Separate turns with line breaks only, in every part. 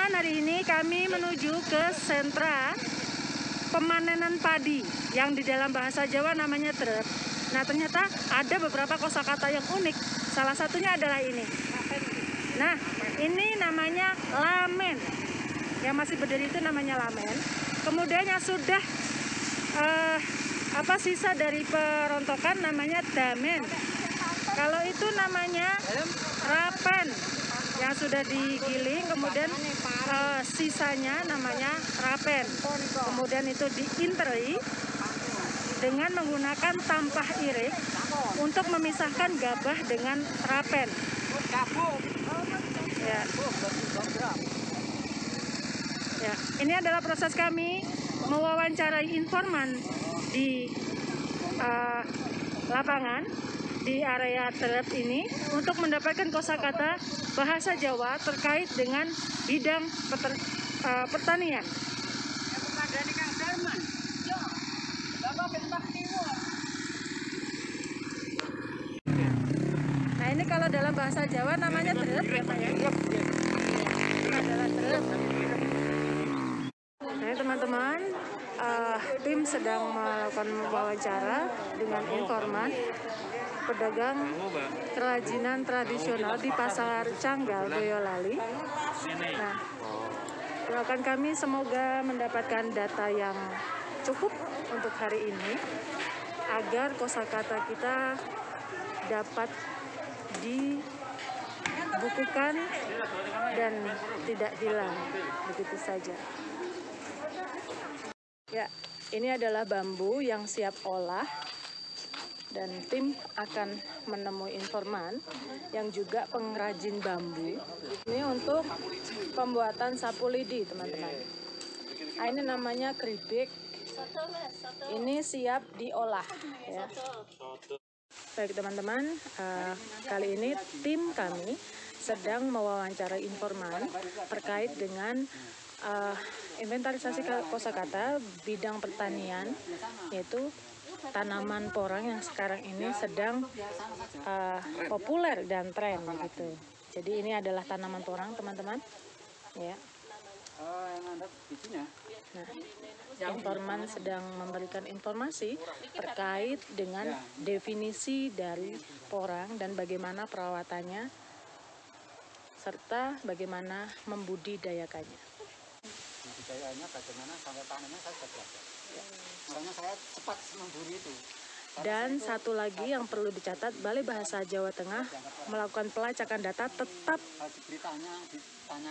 teman-teman, hari ini kami menuju ke sentra pemanenan padi yang di dalam bahasa Jawa namanya trep. Nah, ternyata ada beberapa kosakata yang unik. Salah satunya adalah ini. Nah, ini namanya lamen. Yang masih berdiri itu namanya lamen. Kemudian yang sudah eh, apa sisa dari perontokan namanya damen. Kalau itu namanya rapen yang sudah digiling, kemudian eh, sisanya namanya rapen. Kemudian itu diinteri dengan menggunakan tampah irik untuk memisahkan gabah dengan rapen. Ya. Ya, ini adalah proses kami mewawancarai informan di uh, lapangan di area terep ini untuk mendapatkan kosakata bahasa Jawa terkait dengan bidang peter, uh, pertanian. Nah ini kalau dalam bahasa Jawa namanya terep ya Pak ya? Adalah terep. Uh, tim sedang melakukan wawancara dengan informan pedagang kerajinan tradisional di pasar Canggal Boyolali. Nah, doakan kami semoga mendapatkan data yang cukup untuk hari ini agar kosakata kita dapat dibukukan dan tidak hilang begitu saja. Ya, ini adalah bambu yang siap olah dan tim akan menemui informan yang juga pengrajin bambu. Ini untuk pembuatan sapu lidi, teman-teman. Nah, ini namanya keripik. Ini siap diolah, ya. Baik teman-teman, uh, kali ini tim kami sedang mewawancarai informan terkait dengan uh, inventarisasi kosakata bidang pertanian, yaitu tanaman porang yang sekarang ini sedang uh, populer dan tren gitu. Jadi ini adalah tanaman porang teman-teman, ya. Nah, informan sedang memberikan informasi terkait dengan definisi dari porang dan bagaimana perawatannya serta bagaimana membudidayakannya.
Budidayanya bagaimana sampai panennya saya sudah belajar. Makanya saya cepat memburu itu.
Dan satu lagi yang perlu dicatat, Balai Bahasa Jawa Tengah melakukan pelacakan data tetap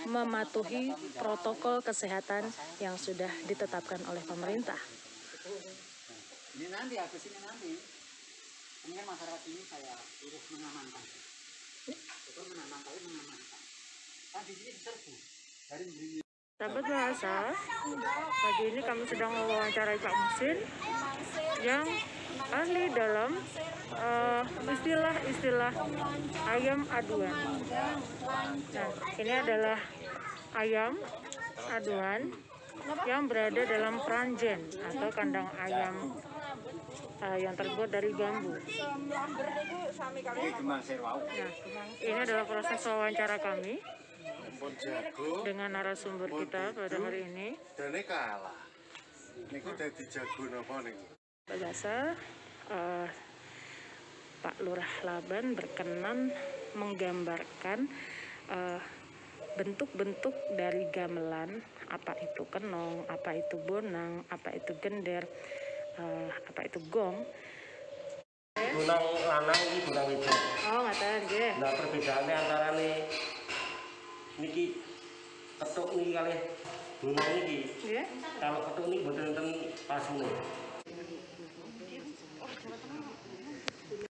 mematuhi protokol kesehatan yang sudah ditetapkan oleh pemerintah.
ini nanti habis ini nanti. Ini kan masyarakat ini saya urus mengamankan. Itu menanam tapi mengamankan. Kan di sini diserbu dari
Sahabat bahasa, pagi ini kami sedang mewawancarai Pak Musin yang ahli dalam eh, istilah-istilah ayam aduan. Nah, ini adalah ayam aduan yang berada dalam pranjen atau kandang ayam eh, yang terbuat dari bambu. Nah, ini adalah proses wawancara kami dengan narasumber kita pada hari ini.
dene kalah niku dadi jago napa niku
Biasa eh, Pak Lurah Laban berkenan menggambarkan eh, bentuk-bentuk dari gamelan, apa itu kenong, apa itu bonang, apa itu gender, eh, apa itu gong.
Gunung lanang iki gunung wedok.
Oh, ngaten nggih.
Nah, perbedaannya antara nih niki ketuk niki kali gunung niki.
Nggih.
Kalau ketuk niki mboten enten pasune.